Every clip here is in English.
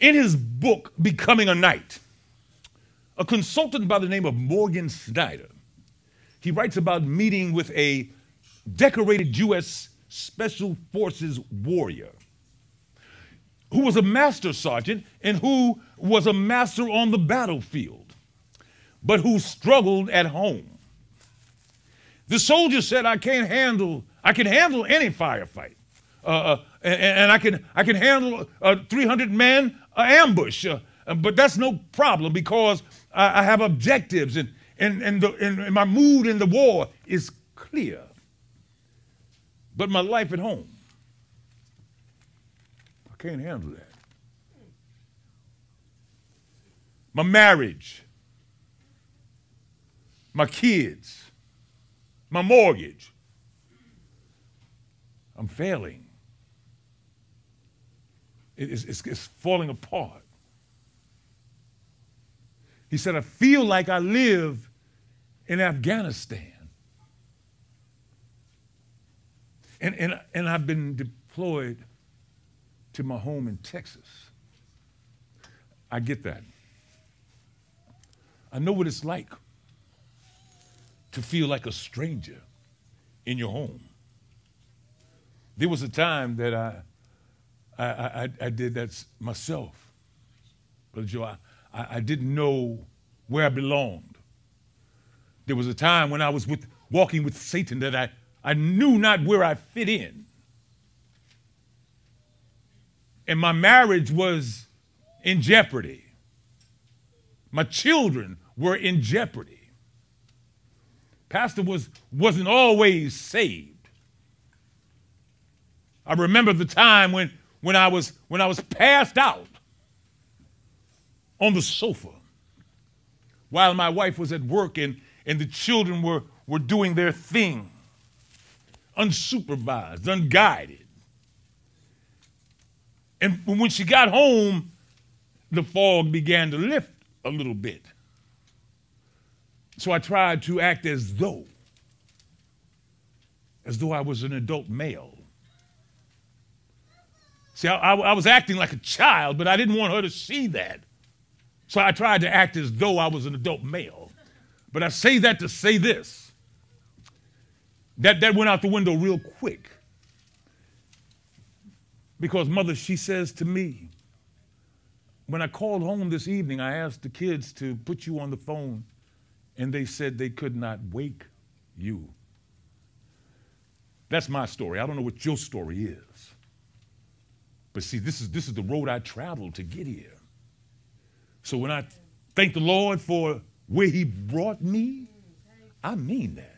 In his book, Becoming a Knight, a consultant by the name of Morgan Snyder, he writes about meeting with a decorated U.S. Special Forces warrior who was a master sergeant and who was a master on the battlefield, but who struggled at home. The soldier said, I can't handle, I can handle any firefight. Uh, uh, and, and, I can, I can handle a 300 man uh, ambush, but that's no problem because I, I have objectives and, and, and, the, and my mood in the war is clear. But my life at home, I can't handle that. My marriage, my kids, my mortgage. I'm failing. It's, it's, it's, falling apart. He said, I feel like I live in Afghanistan. And, and, and I've been deployed to my home in Texas. I get that. I know what it's like to feel like a stranger in your home. There was a time that I, I, I, I did that myself. But Joe, I, I didn't know where I belonged. There was a time when I was with, walking with Satan that I, I knew not where I fit in. And my marriage was in jeopardy. My children were in jeopardy. Pastor was, wasn't always saved. I remember the time when, when, I was, when I was passed out on the sofa while my wife was at work and, and the children were, were doing their thing, unsupervised, unguided. And when she got home, the fog began to lift a little bit. So I tried to act as though, as though I was an adult male. See, I, I, was acting like a child, but I didn't want her to see that. So I tried to act as though I was an adult male. But I say that to say this. That, that went out the window real quick. Because, mother, she says to me, when I called home this evening, I asked the kids to put you on the phone and they said they could not wake you. That's my story. I don't know what your story is. But see, this is, this is the road I traveled to get here. So when I thank the Lord for where He brought me, I mean that.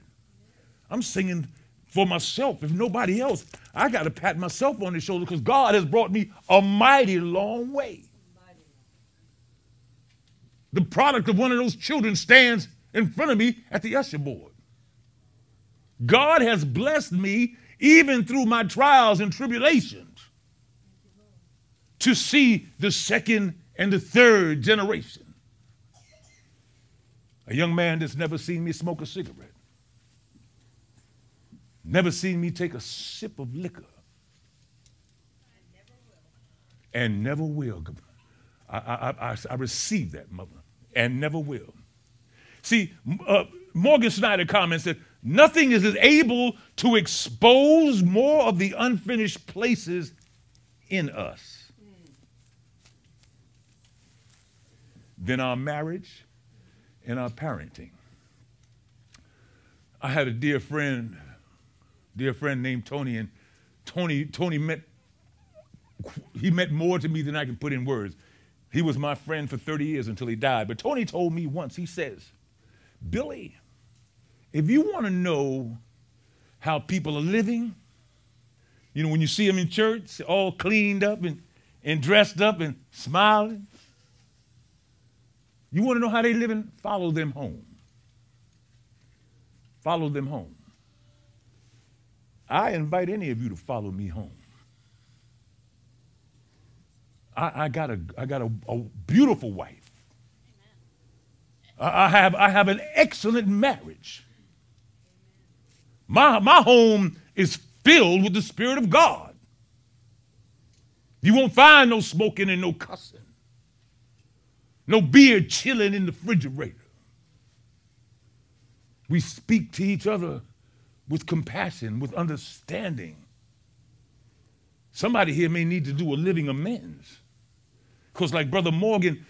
I'm singing for myself. If nobody else, I got to pat myself on the shoulder because God has brought me a mighty long way. The product of one of those children stands in front of me at the usher board. God has blessed me even through my trials and tribulations to see the second and the third generation. A young man that's never seen me smoke a cigarette, never seen me take a sip of liquor, and never will. I, I, I, I received that, mother, and never will. See, uh, Morgan Snyder comments that nothing is able to expose more of the unfinished places in us than our marriage and our parenting. I had a dear friend, dear friend named Tony, and Tony, Tony meant he meant more to me than I can put in words. He was my friend for 30 years until he died. But Tony told me once, he says, Billy, if you want to know how people are living, you know, when you see them in church, all cleaned up and, and dressed up and smiling, you want to know how they living? Follow them home. Follow them home. I invite any of you to follow me home. I, I got a, I got a, a beautiful wife. I have, I have an excellent marriage. My, my home is filled with the Spirit of God. You won't find no smoking and no cussing. No beer chilling in the refrigerator. We speak to each other with compassion, with understanding. Somebody here may need to do a living amends. Because, like Brother Morgan,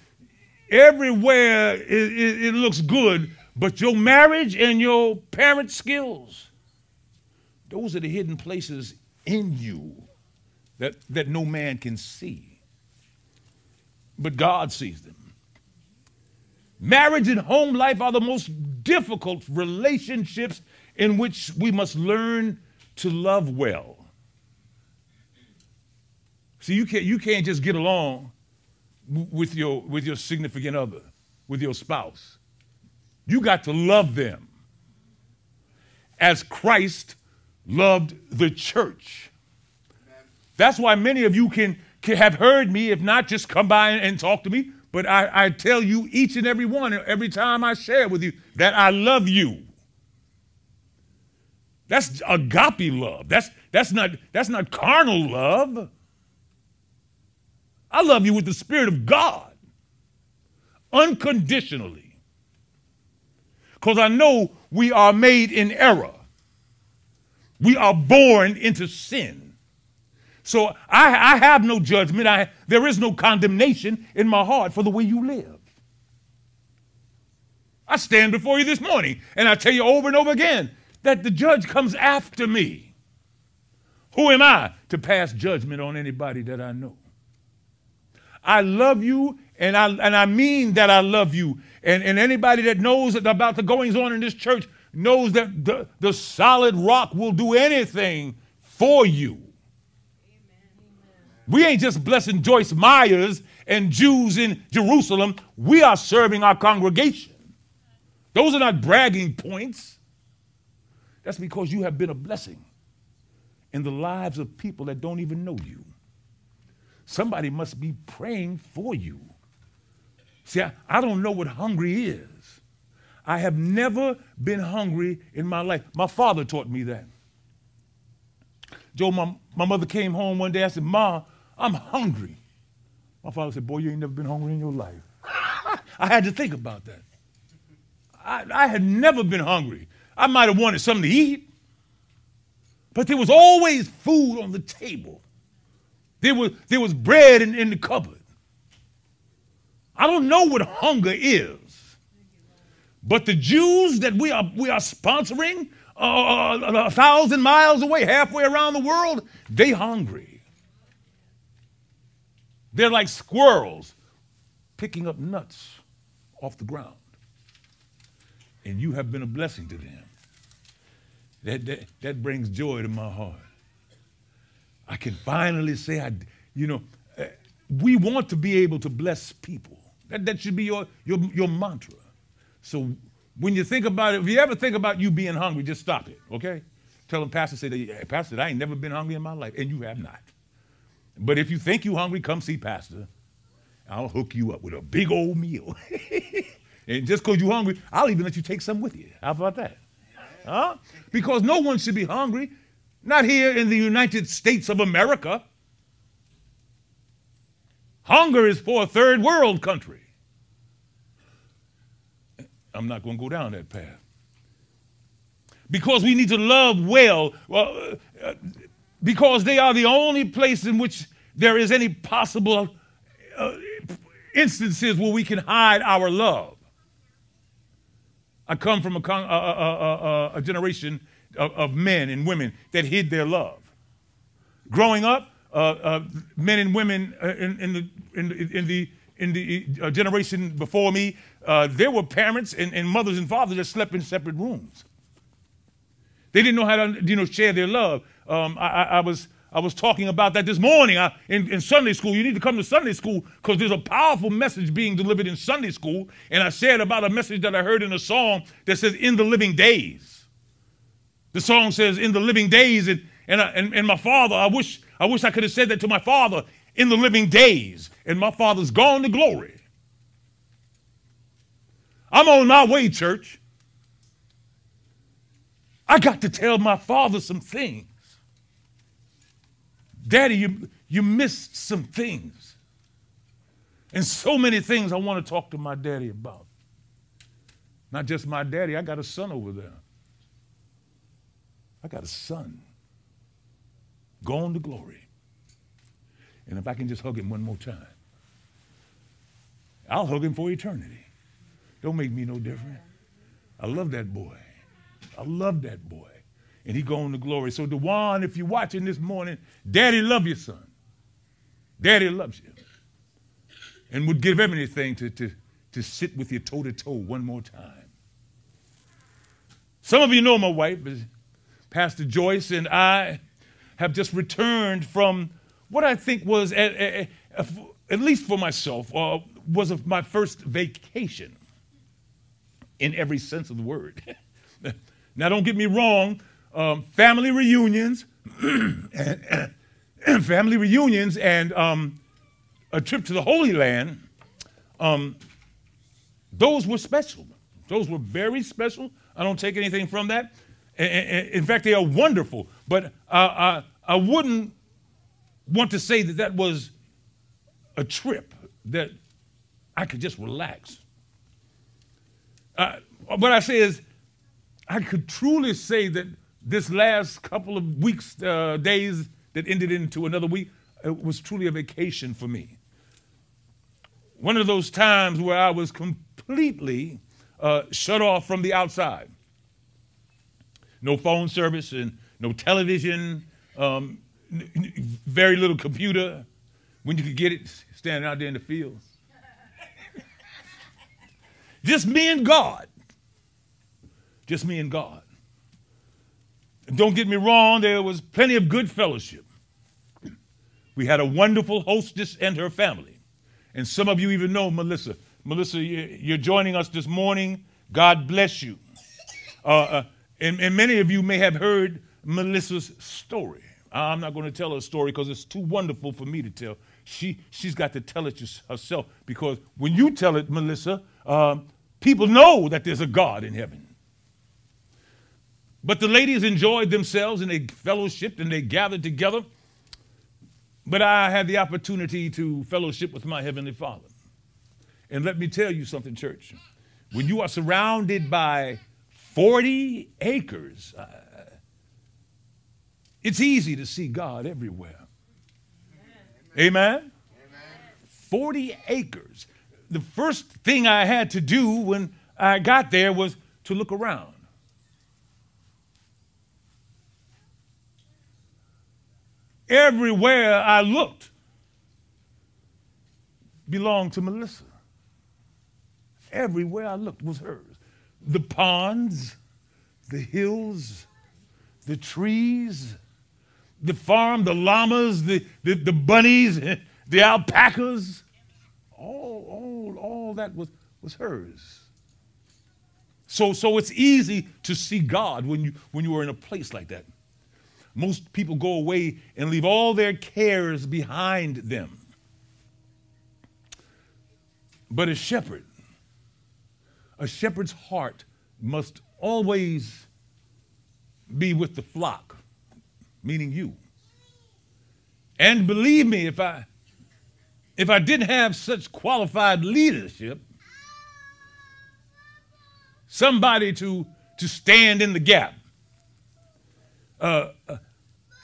everywhere it, it, it, looks good, but your marriage and your parent skills, those are the hidden places in you that, that no man can see. But God sees them. Marriage and home life are the most difficult relationships in which we must learn to love well. See, you can't, you can't just get along with your, with your significant other, with your spouse. You got to love them as Christ loved the church. That's why many of you can, can have heard me, if not, just come by and, and talk to me. But I, I tell you each and every one, every time I share with you, that I love you. That's agape love. That's, that's, not, that's not carnal love. I love you with the Spirit of God, unconditionally. Because I know we are made in error. We are born into sin. So I, I have no judgment. I, there is no condemnation in my heart for the way you live. I stand before you this morning and I tell you over and over again that the judge comes after me. Who am I to pass judgment on anybody that I know? I love you, and I, and I mean that I love you. And, and anybody that knows about the goings on in this church knows that the, the solid rock will do anything for you. We ain't just blessing Joyce Myers and Jews in Jerusalem. We are serving our congregation. Those are not bragging points. That's because you have been a blessing in the lives of people that don't even know you. Somebody must be praying for you. See, I, I don't know what hungry is. I have never been hungry in my life. My father taught me that. Joe, my, my mother came home one day. I said, Ma, I'm hungry. My father said, Boy, you ain't never been hungry in your life. I had to think about that. I, I had never been hungry. I might have wanted something to eat, but there was always food on the table. There was, there was bread in, in the cupboard. I don't know what hunger is. But the Jews that we are, we are sponsoring uh, uh, a thousand miles away, halfway around the world, they hungry. They're like squirrels picking up nuts off the ground. And you have been a blessing to them. That, that, that brings joy to my heart. I can finally say, I, you know, uh, we want to be able to bless people. That, that should be your, your, your mantra. So when you think about it, if you ever think about you being hungry, just stop it, okay? Tell them, Pastor, say, that, Pastor, I ain't never been hungry in my life, and you have not. But if you think you're hungry, come see Pastor. I'll hook you up with a big old meal. and just because you're hungry, I'll even let you take some with you. How about that? Huh? Because no one should be hungry. Not here in the United States of America. Hunger is for a third world country. I'm not going to go down that path. Because we need to love well, well uh, because they are the only place in which there is any possible uh, instances where we can hide our love. I come from a, a, a, a generation of, of men and women that hid their love. Growing up, uh, uh, men and women uh, in, in, the, in, in the, in the uh, generation before me, uh, there were parents and, and, mothers and fathers that slept in separate rooms. They didn't know how to you know, share their love. Um, I, I, I, was, I was talking about that this morning I, in, in Sunday school. You need to come to Sunday school because there's a powerful message being delivered in Sunday school. And I said about a message that I heard in a song that says, In the Living Days. The song says, in the living days, and, and, and, and my father, I wish, I wish I could have said that to my father, in the living days, and my father's gone to glory. I'm on my way, church. I got to tell my father some things. Daddy, you, you missed some things. And so many things I want to talk to my daddy about. Not just my daddy, I got a son over there. I got a son. Gone to glory. And if I can just hug him one more time, I'll hug him for eternity. Don't make me no different. I love that boy. I love that boy. And he going to glory. So Dewan, if you're watching this morning, daddy love you, son. Daddy loves you. And would give everything to, to, to sit with you toe to toe one more time. Some of you know my wife, Pastor Joyce, and I have just returned from what I think was, at, at, at least for myself, uh, was my first vacation in every sense of the word. now, don't get me wrong, um, family reunions, and, and family reunions, and um, a trip to the Holy Land, um, those were special. Those were very special. I don't take anything from that. In fact, they are wonderful. But I, I wouldn't want to say that that was a trip that I could just relax. Uh, what I say is, I could truly say that this last couple of weeks, uh, days that ended into another week, it was truly a vacation for me. One of those times where I was completely uh, shut off from the outside. No phone service and no television, um, very little computer. When you could get it, standing out there in the fields. Just me and God. Just me and God. Don't get me wrong, there was plenty of good fellowship. We had a wonderful hostess and her family. And some of you even know Melissa. Melissa, you're joining us this morning. God bless you. Uh, uh, and, and many of you may have heard Melissa's story. I'm not going to tell her story because it's too wonderful for me to tell. She, she's got to tell it herself because when you tell it, Melissa, um, people know that there's a God in heaven. But the ladies enjoyed themselves and they fellowshipped and they gathered together. But I had the opportunity to fellowship with my Heavenly Father. And let me tell you something, church. When you are surrounded by 40 acres, uh, it's easy to see God everywhere. Amen. Amen? 40 acres. The first thing I had to do when I got there was to look around. Everywhere I looked belonged to Melissa. Everywhere I looked was hers. The ponds, the hills, the trees, the farm, the llamas, the, the, the bunnies, the alpacas, all, all, all that was, was hers. So, so it's easy to see God when you, when you are in a place like that. Most people go away and leave all their cares behind them. But a shepherd, a shepherd's heart must always be with the flock meaning you. And believe me, if I if I didn't have such qualified leadership, somebody to to stand in the gap, uh,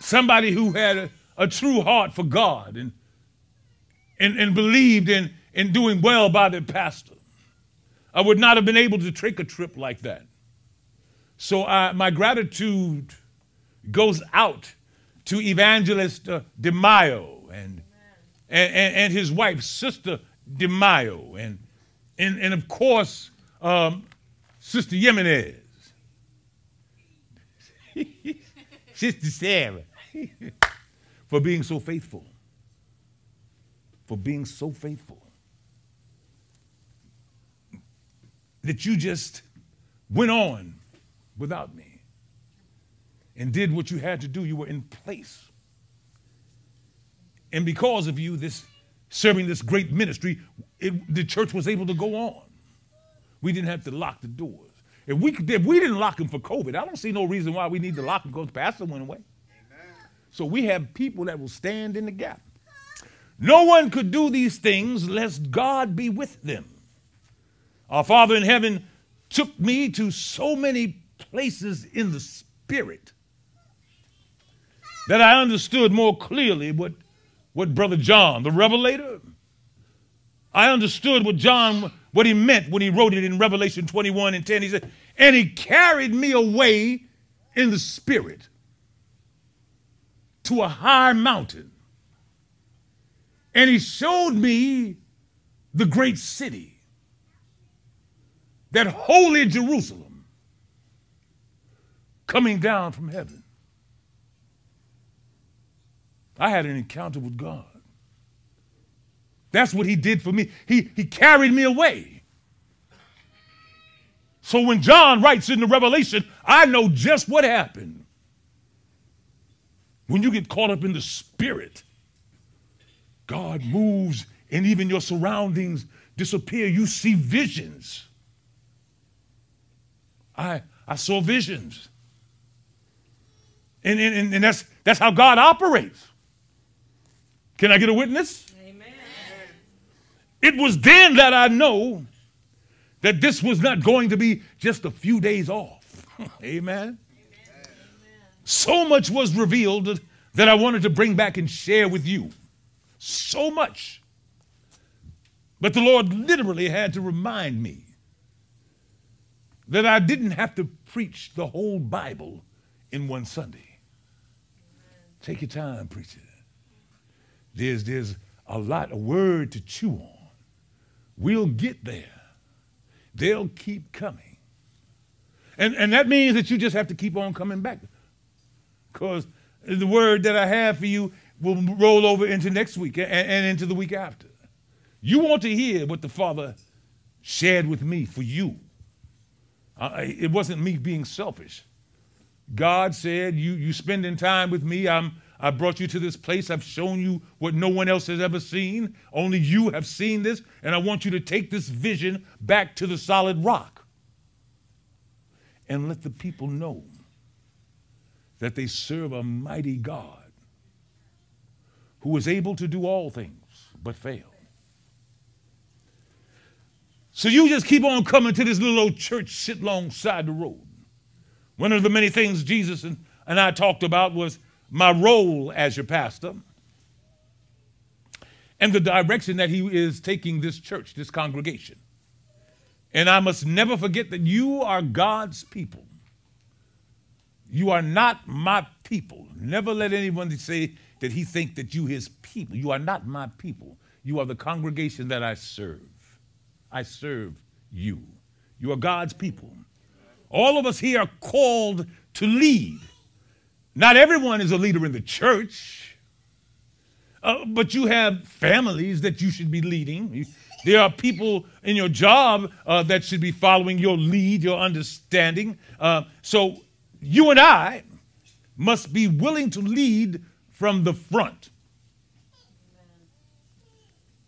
somebody who had a, a, true heart for God and and, and believed in, in doing well by their pastor, I would not have been able to take a trip like that. So I, my gratitude goes out to Evangelist uh, DeMaio and, and, and, his wife, Sister DeMaio, and, and, and of course, um, Sister Jimenez. Sister Sarah, for being so faithful. For being so faithful. That you just went on without me and did what you had to do. You were in place. And because of you, this serving this great ministry, it, the church was able to go on. We didn't have to lock the doors. If we, if we didn't lock them for COVID, I don't see no reason why we need to lock them because pastor went away. So we have people that will stand in the gap. No one could do these things lest God be with them. Our Father in heaven took me to so many places in the Spirit that I understood more clearly what, what Brother John, the Revelator, I understood what John, what he meant when he wrote it in Revelation 21 and 10. He said, and he carried me away in the Spirit to a high mountain. And he showed me the great city, that holy Jerusalem, coming down from heaven. I had an encounter with God. That's what he did for me. He, he carried me away. So when John writes in the Revelation, I know just what happened. When you get caught up in the spirit, God moves and even your surroundings disappear. You see visions. I, I saw visions. And, and, and that's, that's how God operates. Can I get a witness? Amen. It was then that I know that this was not going to be just a few days off. Amen. So much was revealed that I wanted to bring back and share with you. So much. But the Lord literally had to remind me that I didn't have to preach the whole Bible in one Sunday. Take your time, preacher. There's, there's a lot of word to chew on. We'll get there. They'll keep coming. And, and that means that you just have to keep on coming back because the word that I have for you will roll over into next week and, and into the week after. You want to hear what the Father shared with me for you. It wasn't me being selfish. God said, you, you spending time with me, I'm, I brought you to this place. I've shown you what no one else has ever seen. Only you have seen this, and I want you to take this vision back to the solid rock and let the people know that they serve a mighty God who is able to do all things but fail. So you just keep on coming to this little old church sit alongside the road. One of the many things Jesus and, and I talked about was my role as your pastor and the direction that he is taking this church, this congregation. And I must never forget that you are God's people. You are not my people. Never let anyone say that he think that you his people. You are not my people. You are the congregation that I serve. I serve you. You are God's people. All of us here are called to lead. Not everyone is a leader in the church, uh, but you have families that you should be leading. There are people in your job uh, that should be following your lead, your understanding. Uh, so you and I must be willing to lead from the front.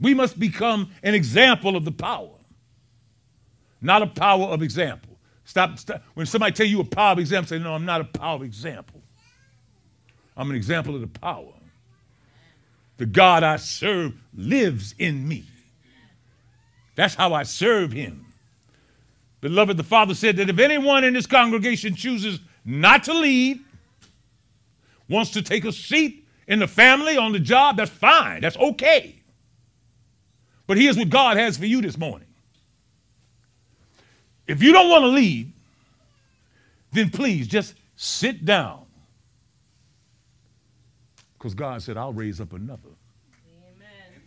We must become an example of the power, not a power of example. Stop, stop. When somebody tell you a power of example, say, no, I'm not a power of example. I'm an example of the power. The God I serve lives in me. That's how I serve him. Beloved, the Father said that if anyone in this congregation chooses not to lead, wants to take a seat in the family, on the job, that's fine. That's okay. But here's what God has for you this morning. If you don't want to lead, then please just sit down. Because God said, I'll raise up another. Amen.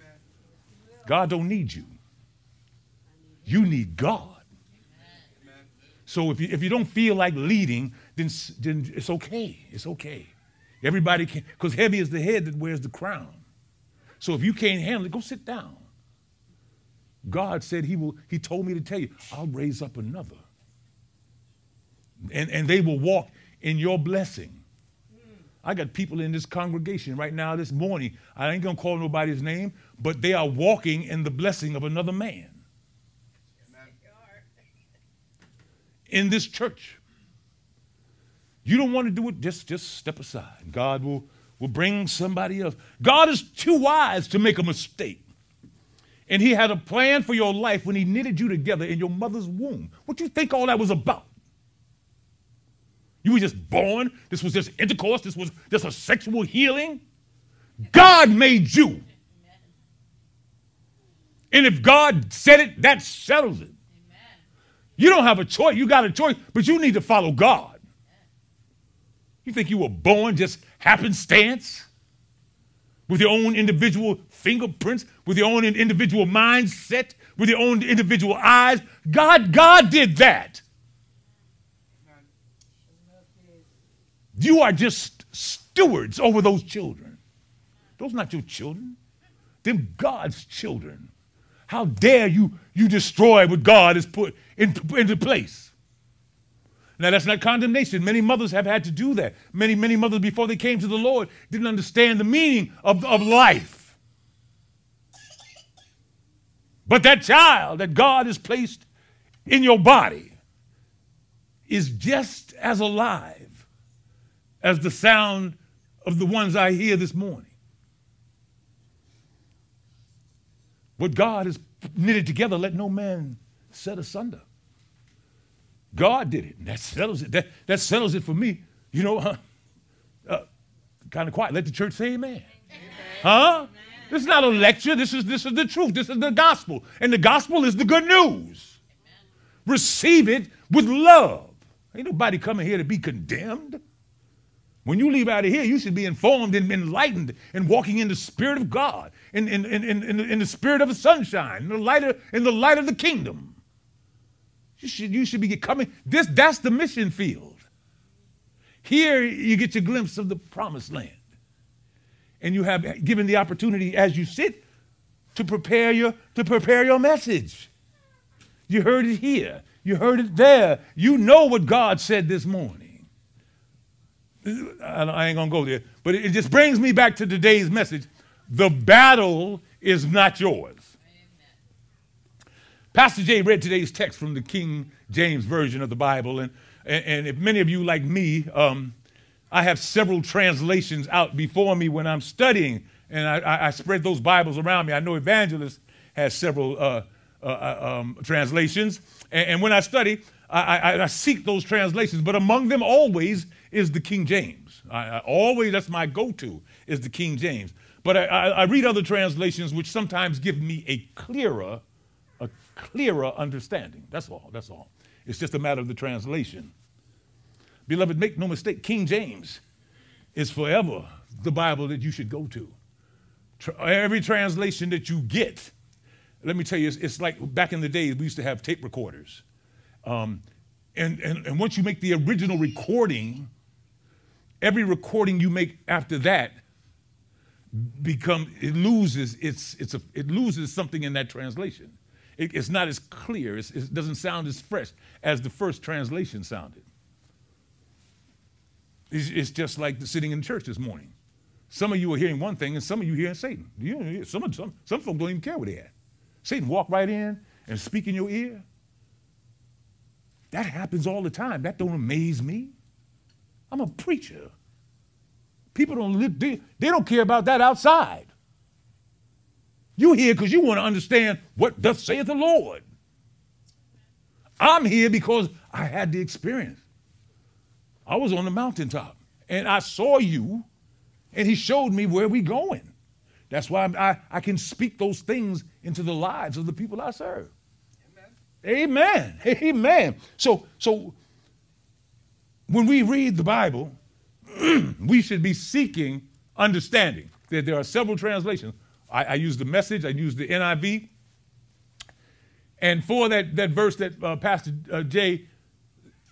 God don't need you. You need God. So if you, if you don't feel like leading, then, then it's okay. It's okay. Everybody can, because heavy is the head that wears the crown. So if you can't handle it, go sit down. God said he will, he told me to tell you, I'll raise up another. And, and they will walk in your blessing. I got people in this congregation right now this morning. I ain't gonna call nobody's name, but they are walking in the blessing of another man. in this church. You don't want to do it, just, just step aside. God will, will bring somebody else. God is too wise to make a mistake. And he had a plan for your life when he knitted you together in your mother's womb. What do you think all that was about? You were just born. This was just intercourse. This was just a sexual healing. God made you. And if God said it, that settles it. You don't have a choice. You got a choice, but you need to follow God. You think you were born just happenstance? With your own individual fingerprints, with your own individual mindset, with your own individual eyes. God, God did that. You are just stewards over those children. Those are not your children. Them God's children. How dare you you destroy what God has put in, into place? Now that's not condemnation. Many mothers have had to do that. Many, many mothers before they came to the Lord didn't understand the meaning of, of life. But that child that God has placed in your body is just as alive as the sound of the ones I hear this morning. What God has knitted together, let no man set asunder. God did it, and that settles it. That, that settles it for me. You know, huh? Uh, kind of quiet. Let the church say amen. amen. Huh? Amen. This is not a lecture. This is, this is the truth. This is the gospel. And the gospel is the good news. Amen. Receive it with love. Ain't nobody coming here to be condemned. When you leave out of here, you should be informed and enlightened and walking in the Spirit of God, in, in, in, in, in the Spirit of the sunshine, in the light of, in the light of the kingdom. You should, you should be coming. This, that's the mission field. Here you get your glimpse of the promised land. And you have given the opportunity as you sit to prepare your, to prepare your message. You heard it here. You heard it there. You know what God said this morning. I ain't gonna go there, but it just brings me back to today's message. The battle is not yours. Pastor Jay read today's text from the King James Version of the Bible, and, and, if many of you, like me, um, I have several translations out before me when I'm studying, and I, I spread those Bibles around me. I know Evangelist has several uh, uh, uh um, translations, and, and, when I study, I, I, I seek those translations, but among them always is the King James. I, always, that's my go to, is the King James. But I, I, read other translations which sometimes give me a clearer, a clearer understanding. That's all, that's all. It's just a matter of the translation. Beloved, make no mistake, King James is forever the Bible that you should go to. Every translation that you get, let me tell you, it's, it's like back in the day, we used to have tape recorders. Um, and, and, and once you make the original recording, every recording you make after that become it loses its, it's a, it loses something in that translation. It, it's not as clear. It's, it doesn't sound as fresh as the first translation sounded. It's, it's just like the sitting in church this morning. Some of you are hearing one thing, and some of you hearing Satan. Some, some, some folks don't even care what they had. Satan walk right in and speak in your ear. That happens all the time. That don't amaze me. I'm a preacher. People don't live, they, they don't care about that outside. You here because you want to understand what doth saith the Lord. I'm here because I had the experience. I was on the mountaintop and I saw you and he showed me where we going. That's why I, I can speak those things into the lives of the people I serve. Amen. Amen. Amen. So, so when we read the Bible, we should be seeking understanding. There, there are several translations. I, I use the message, I use the NIV. And for that, that verse that uh, Pastor uh, Jay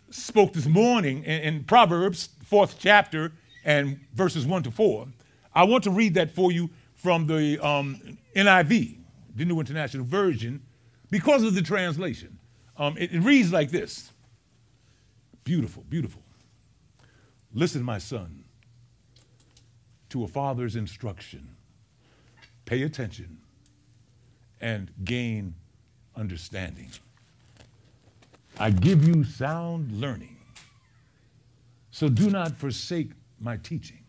spoke this morning in, in Proverbs, fourth chapter, and verses 1 to 4, I want to read that for you from the um, NIV, the New International Version, because of the translation. Um, it, it reads like this Beautiful, beautiful. Listen, my son, to a father's instruction. Pay attention and gain understanding. I give you sound learning. So do not forsake my teaching.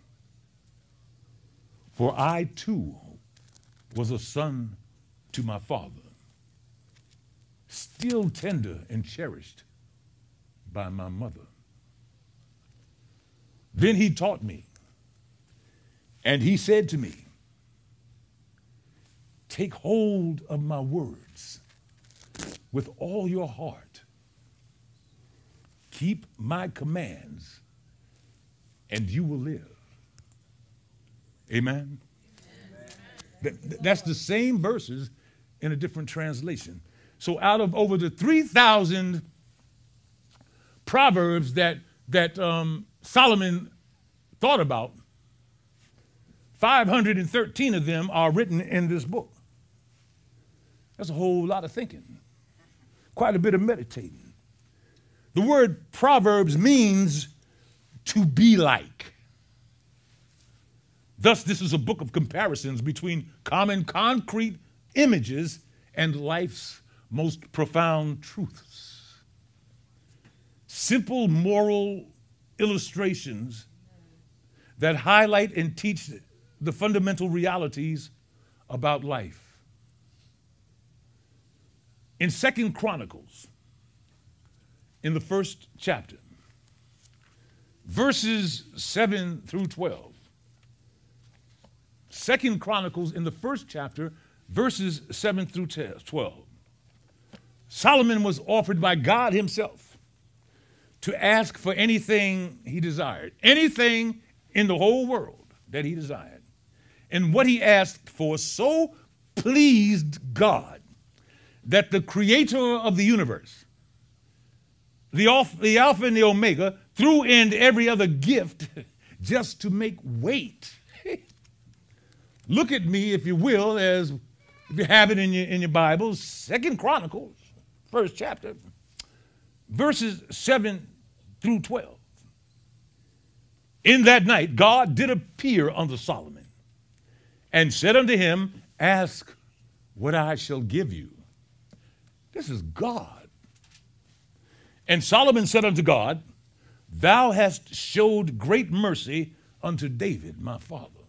For I too was a son to my father, still tender and cherished by my mother. Then he taught me, and he said to me, Take hold of my words with all your heart. Keep my commands, and you will live. Amen. That, that's the same verses in a different translation. So, out of over the 3,000 proverbs that, that um, Solomon thought about, 513 of them are written in this book. That's a whole lot of thinking, quite a bit of meditating. The word proverbs means to be like. Thus, this is a book of comparisons between common concrete images and life's most profound truths. Simple moral illustrations that highlight and teach the fundamental realities about life. In Second Chronicles, in the first chapter, verses 7 through 12, Second Chronicles in the first chapter, verses 7 through 12. Solomon was offered by God himself to ask for anything he desired, anything in the whole world that he desired. And what he asked for so pleased God that the creator of the universe, the Alpha, and the Omega, threw in every other gift just to make weight Look at me, if you will, as if you have it in your, in your Bible, Second Chronicles, first chapter, verses 7 through 12. In that night, God did appear unto Solomon and said unto him, Ask what I shall give you. This is God. And Solomon said unto God, Thou hast showed great mercy unto David, my father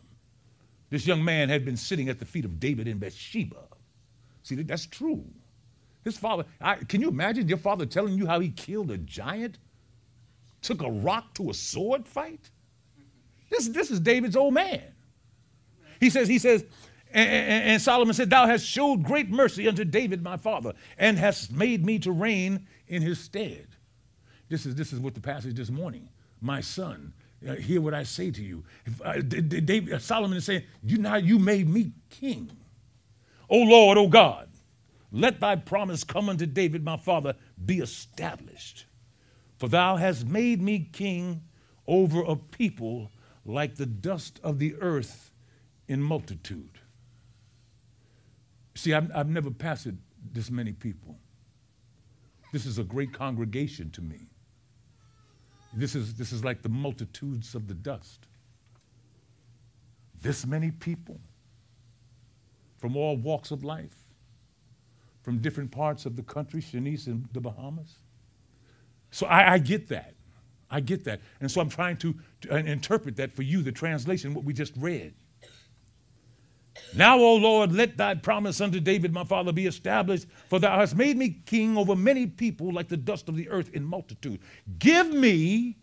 this young man had been sitting at the feet of David in Bathsheba. See, that's true. His father, I, can you imagine your father telling you how he killed a giant? Took a rock to a sword fight? This, this is David's old man. He says, he says, and, Solomon said, Thou hast showed great mercy unto David my father, and hast made me to reign in his stead. This is, this is what the passage this morning. My son, uh, hear what I say to you. If, uh, David, uh, Solomon is saying, you now you made me king. O Lord, O God, let thy promise come unto David my father be established. For thou hast made me king over a people like the dust of the earth in multitude. See, I've, I've never pastored this many people. This is a great congregation to me. This is, this is like the multitudes of the dust. This many people from all walks of life, from different parts of the country, Shanice and the Bahamas. So I, I get that. I get that. And so I'm trying to, to interpret that for you, the translation, what we just read. Now, O Lord, let thy promise unto David my father be established, for thou hast made me king over many people like the dust of the earth in multitude. Give me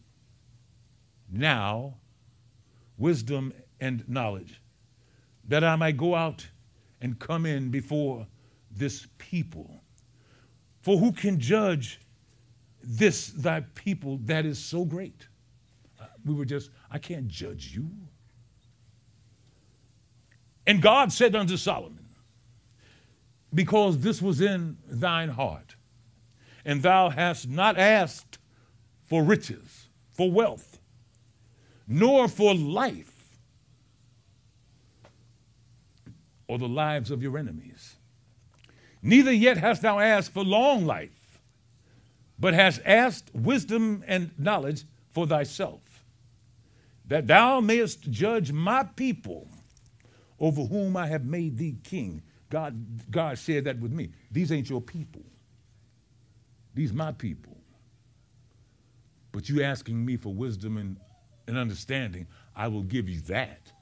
now wisdom and knowledge, that I might go out and come in before this people. For who can judge this thy people that is so great? Uh, we were just, I can't judge you. And God said unto Solomon, Because this was in thine heart, and thou hast not asked for riches, for wealth, nor for life, or the lives of your enemies. Neither yet hast thou asked for long life, but hast asked wisdom and knowledge for thyself, that thou mayest judge my people over whom I have made thee king. God, God shared that with me. These ain't your people. These my people. But you asking me for wisdom and, and understanding, I will give you that.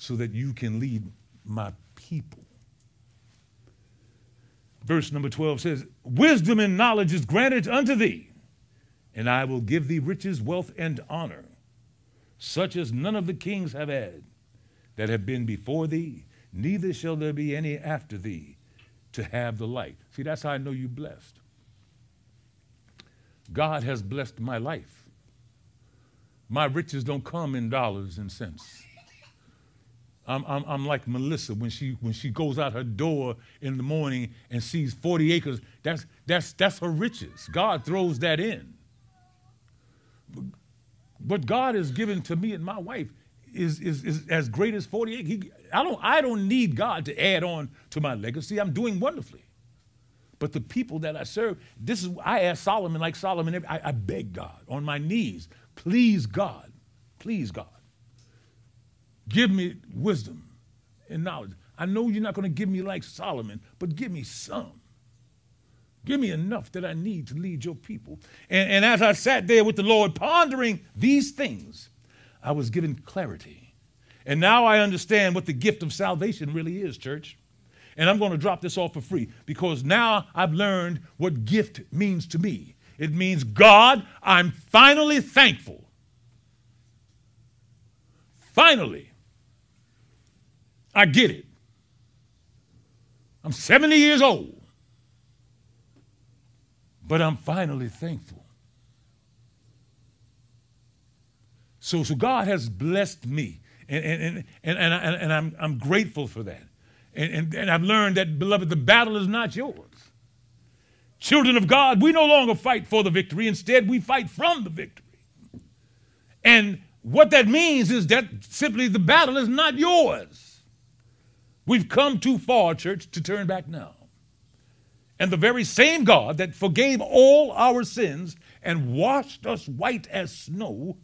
so that you can lead my people. Verse number 12 says, Wisdom and knowledge is granted unto thee, and I will give thee riches, wealth, and honor, such as none of the kings have had that have been before thee, neither shall there be any after thee to have the light. See, that's how I know you blessed. God has blessed my life. My riches don't come in dollars and cents. I'm, I'm, I'm, like Melissa when she, when she goes out her door in the morning and sees 40 acres. That's, that's, that's her riches. God throws that in. What God has given to me and my wife is, is, is as great as 48. He, I, don't, I don't need God to add on to my legacy. I'm doing wonderfully. But the people that I serve, this is, I ask Solomon, like Solomon, I, I beg God on my knees, please God, please God, give me wisdom and knowledge. I know you're not going to give me like Solomon, but give me some. Give me enough that I need to lead your people. And, and as I sat there with the Lord pondering these things, I was given clarity. And now I understand what the gift of salvation really is, church. And I'm going to drop this off for free because now I've learned what gift means to me. It means, God, I'm finally thankful. Finally, I get it. I'm 70 years old, but I'm finally thankful. So, so God has blessed me, and, and, and, and, and, I, and I'm, I'm grateful for that. And, and, and I've learned that, beloved, the battle is not yours. Children of God, we no longer fight for the victory. Instead, we fight from the victory. And what that means is that simply the battle is not yours. We've come too far, church, to turn back now. And the very same God that forgave all our sins and washed us white as snow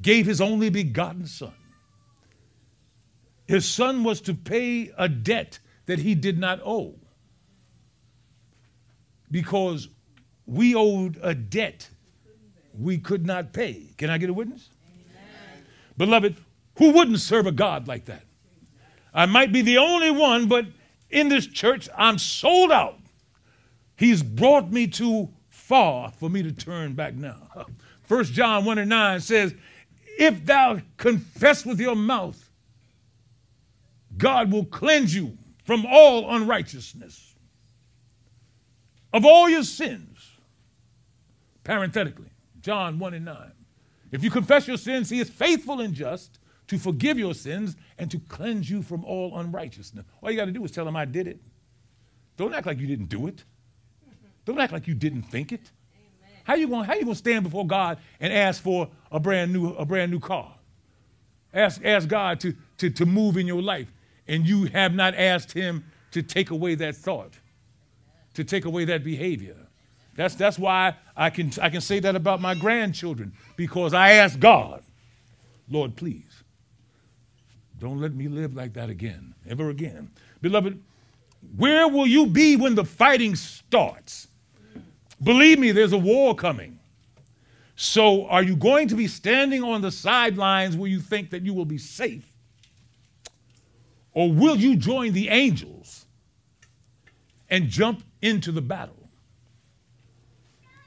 gave his only begotten Son his son was to pay a debt that he did not owe because we owed a debt we could not pay. Can I get a witness? Amen. Beloved, who wouldn't serve a God like that? I might be the only one, but in this church, I'm sold out. He's brought me too far for me to turn back now. First John 1 and 9 says, If thou confess with your mouth God will cleanse you from all unrighteousness, of all your sins. Parenthetically, John 1 and 9. If you confess your sins, he is faithful and just to forgive your sins and to cleanse you from all unrighteousness. All you got to do is tell him I did it. Don't act like you didn't do it. Don't act like you didn't think it. How you going how you going to stand before God and ask for a brand new a brand new car? Ask ask God to to to move in your life and you have not asked him to take away that thought, to take away that behavior. That's, that's why I can, I can say that about my grandchildren, because I asked God, Lord, please, don't let me live like that again, ever again. Beloved, where will you be when the fighting starts? Believe me, there's a war coming. So, are you going to be standing on the sidelines where you think that you will be safe? Or will you join the angels and jump into the battle?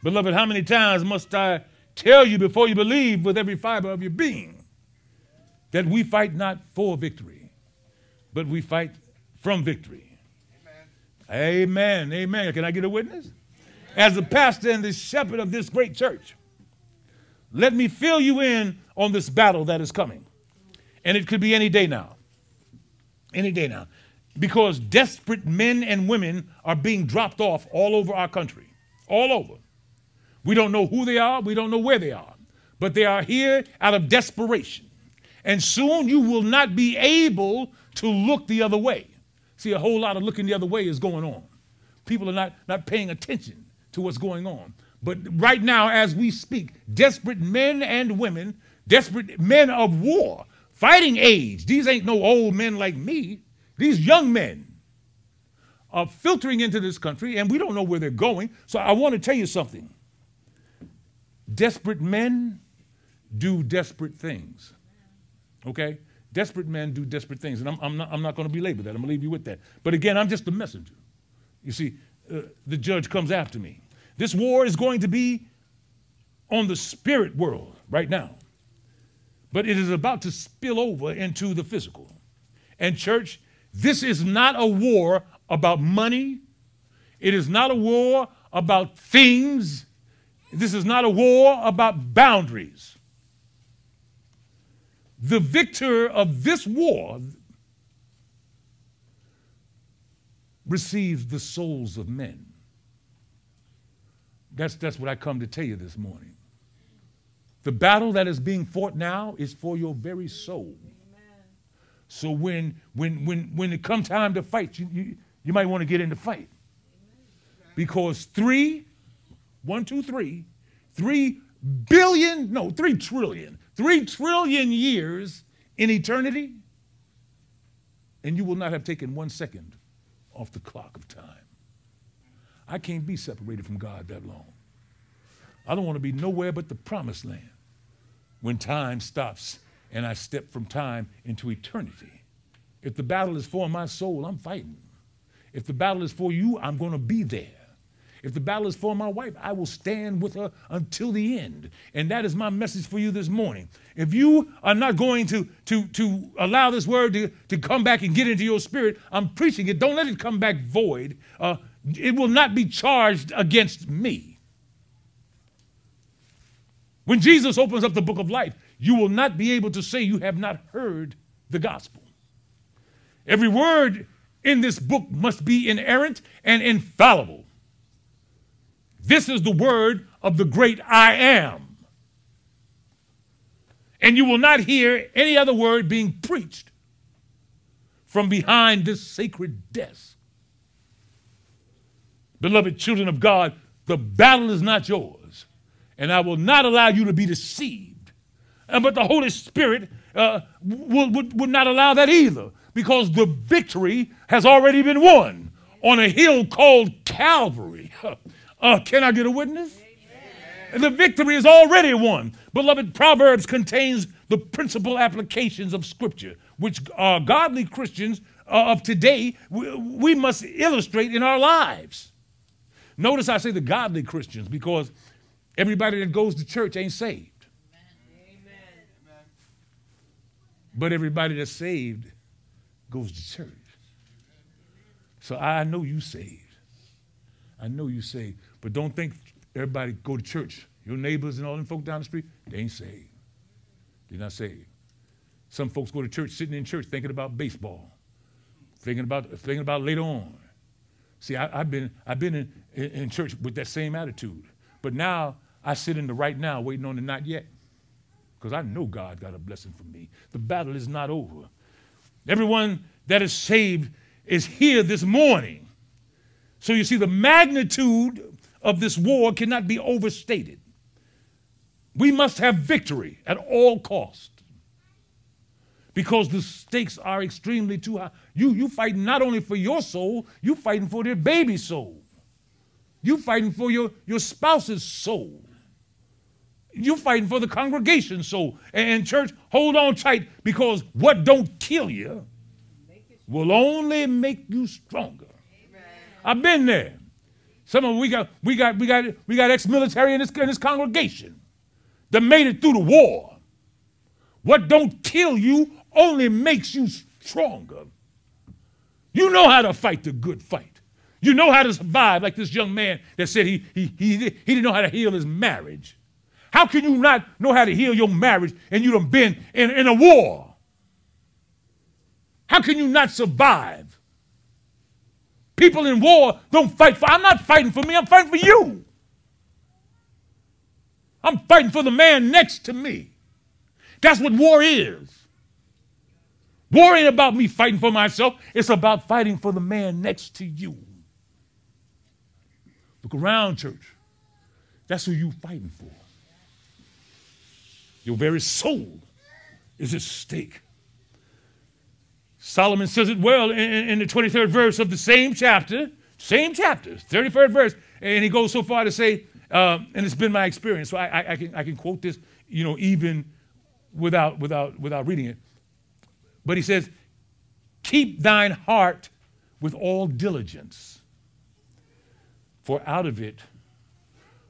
Beloved, how many times must I tell you before you believe with every fiber of your being that we fight not for victory, but we fight from victory? Amen. Amen. Amen. Can I get a witness? As the pastor and the shepherd of this great church, let me fill you in on this battle that is coming. And it could be any day now. Any day now. Because desperate men and women are being dropped off all over our country. All over. We don't know who they are, we don't know where they are. But they are here out of desperation. And soon you will not be able to look the other way. See, a whole lot of looking the other way is going on. People are not, not paying attention to what's going on. But right now, as we speak, desperate men and women, desperate men of war, fighting age. These ain't no old men like me. These young men are filtering into this country, and we don't know where they're going. So I want to tell you something. Desperate men do desperate things. Okay? Desperate men do desperate things. And I'm, I'm not, I'm not going to belabor that. I'm going to leave you with that. But again, I'm just the messenger. You see, uh, the judge comes after me. This war is going to be on the spirit world right now. But it is about to spill over into the physical. And, church, this is not a war about money. It is not a war about things. This is not a war about boundaries. The victor of this war receives the souls of men. That's, that's what I come to tell you this morning. The battle that is being fought now is for your very soul. So when, when, when, when it comes time to fight, you, you, you might want to get in the fight. Because three, one, two, three, three billion, no, three trillion, three trillion years in eternity, and you will not have taken one second off the clock of time. I can't be separated from God that long. I don't want to be nowhere but the promised land when time stops and I step from time into eternity. If the battle is for my soul, I'm fighting. If the battle is for you, I'm going to be there. If the battle is for my wife, I will stand with her until the end. And that is my message for you this morning. If you are not going to, to, to allow this word to, to come back and get into your spirit, I'm preaching it. Don't let it come back void. Uh, it will not be charged against me. When Jesus opens up the book of life, you will not be able to say you have not heard the gospel. Every word in this book must be inerrant and infallible. This is the word of the great I am. And you will not hear any other word being preached from behind this sacred desk. Beloved children of God, the battle is not yours, and I will not allow you to be deceived. Uh, but the Holy Spirit uh, will, would, would not allow that either, because the victory has already been won on a hill called Calvary. Uh, can I get a witness? Amen. The victory is already won. Beloved, Proverbs contains the principal applications of Scripture, which uh, godly Christians uh, of today we, we must illustrate in our lives. Notice I say the godly Christians because everybody that goes to church ain't saved. Amen. But everybody that's saved goes to church. So I know you saved. I know you saved. But don't think everybody go to church. Your neighbors and all them folk down the street, they ain't saved. They're not saved. Some folks go to church, sitting in church, thinking about baseball, thinking about, thinking about later on. See, I, have been, I've been in, in, in church with that same attitude. But now I sit in the right now, waiting on the not yet. Because I know God got a blessing for me. The battle is not over. Everyone that is saved is here this morning. So you see, the magnitude of this war cannot be overstated. We must have victory at all cost because the stakes are extremely too high. You you fighting not only for your soul, you fighting for their baby soul. You fighting for your, your spouse's soul. You fighting for the congregation's soul. And church, hold on tight because what don't kill you will only make you stronger. Amen. I've been there. Some of them, we got, we got, we got, we got ex-military in this, in this congregation that made it through the war. What don't kill you only makes you stronger. You know how to fight the good fight. You know how to survive, like this young man that said he, he, he, he didn't know how to heal his marriage. How can you not know how to heal your marriage and you have been in, in a war? How can you not survive? People in war don't fight for, I'm not fighting for me, I'm fighting for you. I'm fighting for the man next to me. That's what war is. War ain't about me fighting for myself, it's about fighting for the man next to you. Look around, church. That's who you're fighting for. Your very soul is at stake. Solomon says it well in, in, the 23rd verse of the same chapter, same chapter, 33rd verse. And he goes so far to say, uh, and it's been my experience, so I, I, I, can, I can quote this, you know, even without, without, without reading it. But he says, keep thine heart with all diligence, for out of it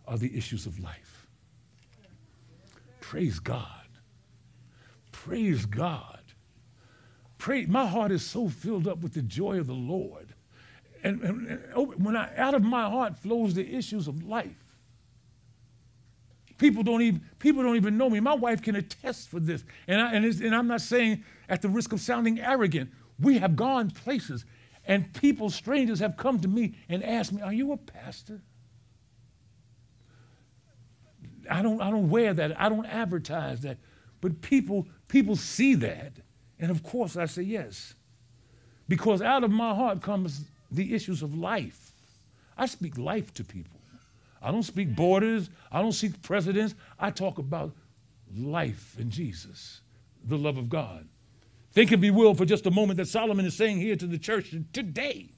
are the issues of life. Praise God. Praise God. My heart is so filled up with the joy of the Lord. And, and, and oh, when I, out of my heart flows the issues of life. People don't even people don't even know me. My wife can attest for this, and I, and, and I'm not saying at the risk of sounding arrogant. We have gone places, and people, strangers, have come to me and asked me, "Are you a pastor?" I don't I don't wear that. I don't advertise that, but people people see that, and of course I say yes, because out of my heart comes the issues of life. I speak life to people. I don't speak borders. I don't seek presidents. I talk about life in Jesus, the love of God. Think, if you will, for just a moment that Solomon is saying here to the church today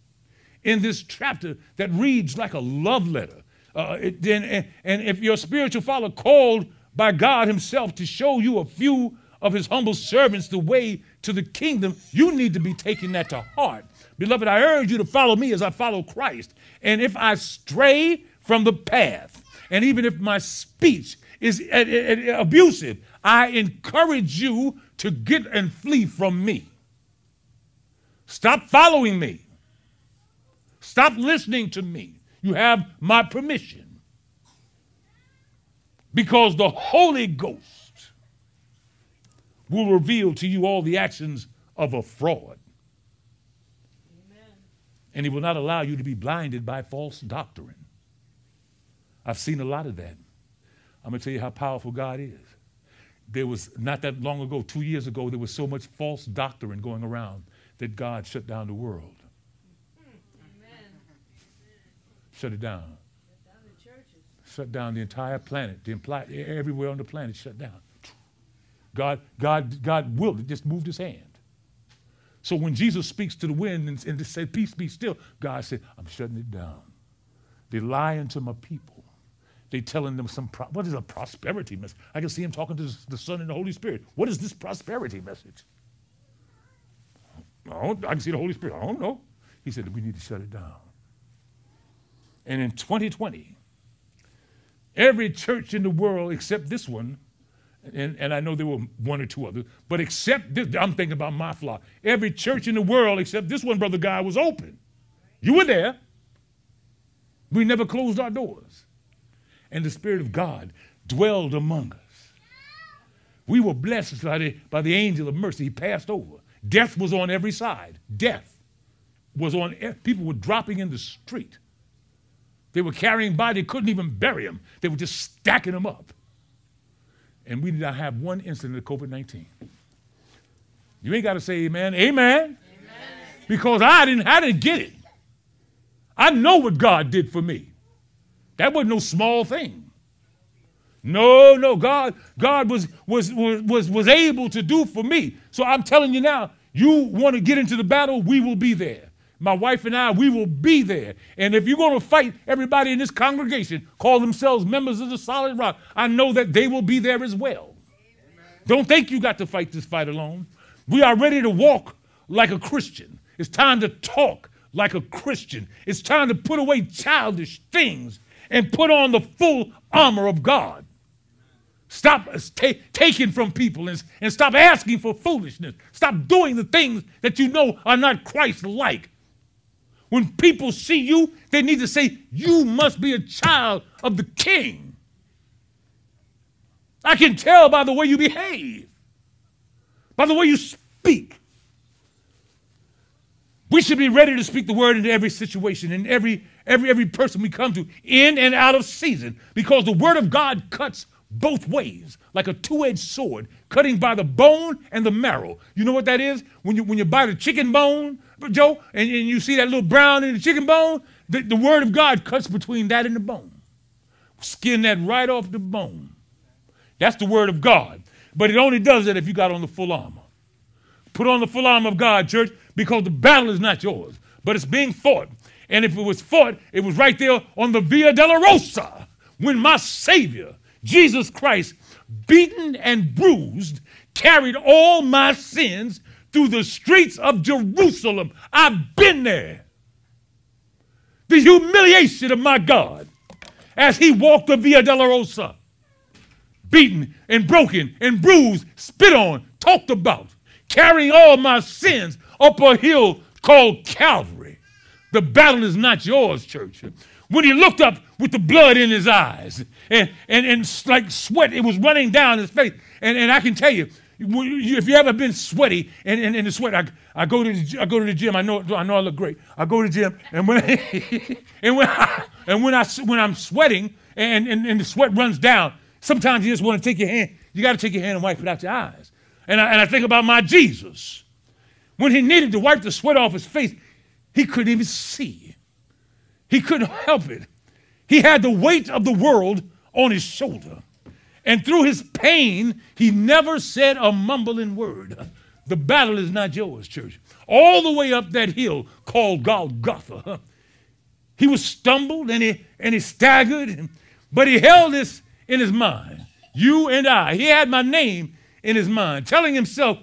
in this chapter that reads like a love letter. Uh, it, and, and if your spiritual father called by God Himself to show you a few of His humble servants the way to the kingdom, you need to be taking that to heart. Beloved, I urge you to follow me as I follow Christ. And if I stray from the path. And even if my speech is abusive, I encourage you to get and flee from me. Stop following me. Stop listening to me. You have my permission. Because the Holy Ghost will reveal to you all the actions of a fraud. Amen. And he will not allow you to be blinded by false doctrine. I've seen a lot of that. I'm going to tell you how powerful God is. There was not that long ago, two years ago, there was so much false doctrine going around that God shut down the world. Amen. Shut it down. Shut down the churches. Shut down the entire planet. The impli- everywhere on the planet shut down. God, God, God willed it, just moved his hand. So when Jesus speaks to the wind and, and said, Peace be still, God said, I'm shutting it down. They're lying to my people. They telling them some, pro- what is a prosperity message? I can see him talking to the Son and the Holy Spirit. What is this prosperity message? I, I can see the Holy Spirit. I don't know. He said, we need to shut it down. And in 2020, every church in the world except this one, and, and I know there were one or two others, but except this, I'm thinking about my flock. Every church in the world except this one, Brother Guy, was open. You were there. We never closed our doors and the Spirit of God dwelled among us. We were blessed by the, by the angel of mercy. He passed over. Death was on every side. Death was on, people were dropping in the street. They were carrying by, they couldn't even bury them. They were just stacking them up. And we did not have one incident of COVID 19. You ain't got to say amen. amen. Amen. Because I didn't, I didn't get it. I know what God did for me. That wasn't no small thing. No, no, God, God was, was, was, was able to do for me. So I'm telling you now, you want to get into the battle, we will be there. My wife and I, we will be there. And if you're going to fight everybody in this congregation, call themselves members of the solid rock, I know that they will be there as well. Amen. Don't think you got to fight this fight alone. We are ready to walk like a Christian. It's time to talk like a Christian. It's time to put away childish things and put on the full armor of God. Stop taking from people and, and stop asking for foolishness. Stop doing the things that you know are not Christ like. When people see you, they need to say, You must be a child of the king. I can tell by the way you behave, by the way you speak. We should be ready to speak the word into every situation, in every every, every person we come to in and out of season because the word of God cuts both ways like a two-edged sword cutting by the bone and the marrow. You know what that is? When you when you buy the chicken bone joe and, and you see that little brown in the chicken bone the, the word of god cuts between that and the bone. Skin that right off the bone. That's the word of god. But it only does that if you got on the full armor. Put on the full armor of god church because the battle is not yours but it's being fought and if it was fought, it was right there on the Via Dolorosa when my Savior, Jesus Christ, beaten and bruised, carried all my sins through the streets of Jerusalem. I've been there. The humiliation of my God as he walked the Via Dolorosa, beaten and broken and bruised, spit on, talked about, carrying all my sins up a hill called Calvary. The battle is not yours, church. When he looked up with the blood in his eyes and, and, and like sweat, it was running down his face. And, and I can tell you, if you ever been sweaty and in the sweat, I, I go to the, I go to the gym. I know I know I look great. I go to the gym and when and when I, and when I when I'm sweating and, and, and the sweat runs down, sometimes you just want to take your hand. You got to take your hand and wipe it out your eyes. And I, and I think about my Jesus. When he needed to wipe the sweat off his face, he couldn't even see. He couldn't help it. He had the weight of the world on his shoulder. And through his pain, he never said a mumbling word. The battle is not yours, church. All the way up that hill called Golgotha, he was stumbled and he, and he staggered, but he held this in his mind. You and I. He had my name in his mind, telling himself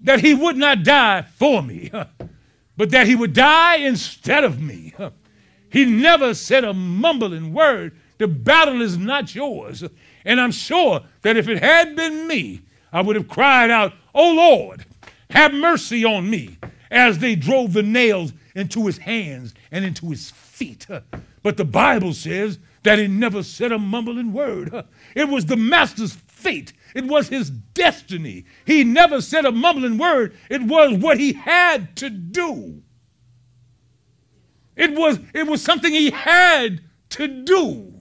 that he would not die for me, but that he would die instead of me. He never said a mumbling word. The battle is not yours. And I'm sure that if it had been me, I would have cried out, Oh Lord, have mercy on me, as they drove the nails into his hands and into his feet. But the Bible says that he never said a mumbling word. It was the master's fate, it was his destiny. He never said a mumbling word, it was what he had to do. It was, it was something he had to do.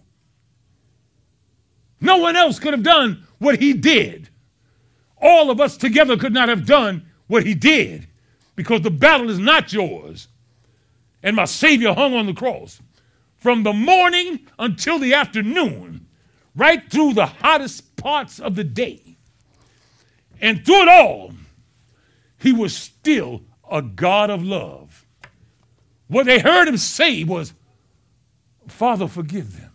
No one else could have done what he did. All of us together could not have done what he did because the battle is not yours. And my Savior hung on the cross from the morning until the afternoon, right through the hottest parts of the day. And through it all, he was still a God of love. What they heard him say was, Father, forgive them.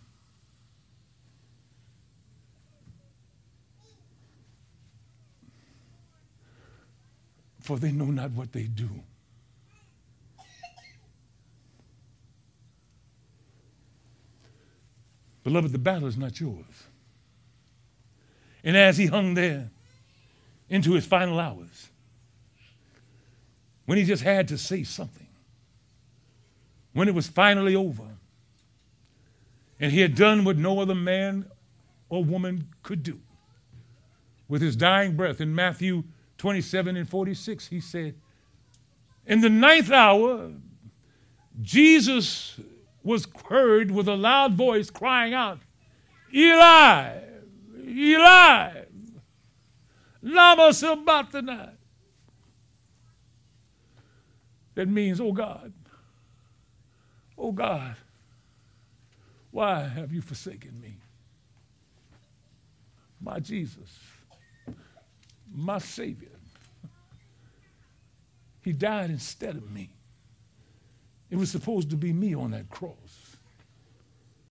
for they know not what they do. Beloved, the battle is not yours. And as he hung there into his final hours, when he just had to say something, when it was finally over, and he had done what no other man or woman could do, with his dying breath in Matthew 27 and 46, he said, In the ninth hour, Jesus was heard with a loud voice crying out, Eli, Eli, Lama Sabachthani. That means, oh God, oh God, why have you forsaken me? My Jesus, my Savior. He died instead of me. It was supposed to be me on that cross.